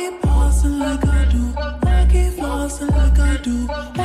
keep flossing like I do. I keep flossing like I do.